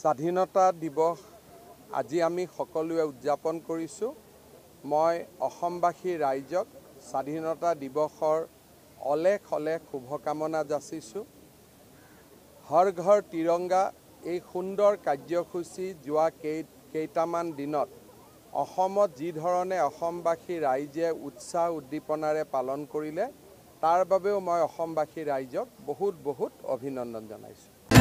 স্বাধীনতা দিৱস আজি আমি সকলোৱে উদযাপন কৰিছোঁ। মই অসমবাসী ৰাইজক স্বাধীনতা দিৱসৰ অলেখ অলেখ শুভকামনা যাচিছোঁ। হৰ ঘৰ তিৰংগা এই সুন্দৰ কাৰ্যসূচী যোৱা কেই কেইটামান দিনত অসমত যিধৰণে অসমবাসী ৰাইজে উৎসাহ উদ্দীপনাৰে পালন কৰিলে তাৰ বাবেও মই অসমবাসী ৰাইজক বহুত বহুত অভিনন্দন জনাইছোঁ।